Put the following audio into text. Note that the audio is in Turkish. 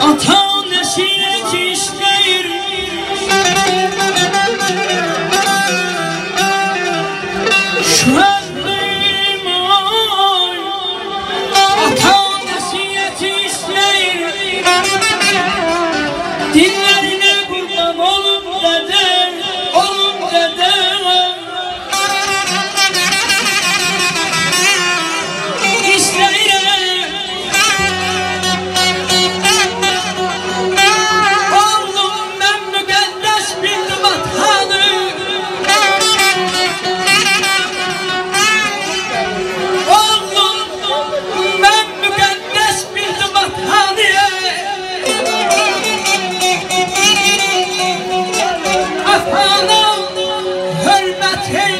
atan eşine Hey.